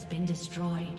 Has been destroyed.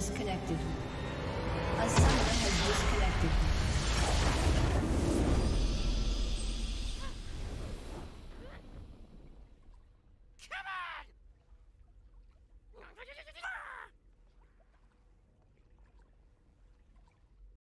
Disconnected.